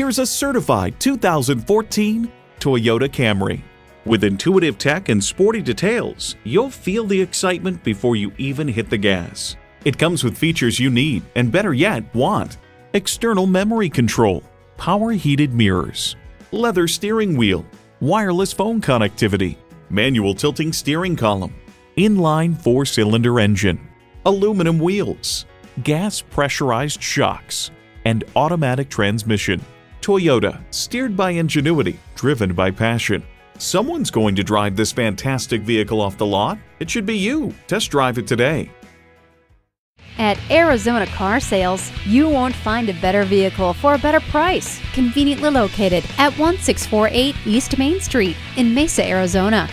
Here's a certified 2014 Toyota Camry. With intuitive tech and sporty details, you'll feel the excitement before you even hit the gas. It comes with features you need, and better yet, want. External memory control, power heated mirrors, leather steering wheel, wireless phone connectivity, manual tilting steering column, inline four cylinder engine, aluminum wheels, gas pressurized shocks, and automatic transmission. Toyota, steered by ingenuity, driven by passion. Someone's going to drive this fantastic vehicle off the lot. It should be you. Test drive it today. At Arizona Car Sales, you won't find a better vehicle for a better price. Conveniently located at 1648 East Main Street in Mesa, Arizona.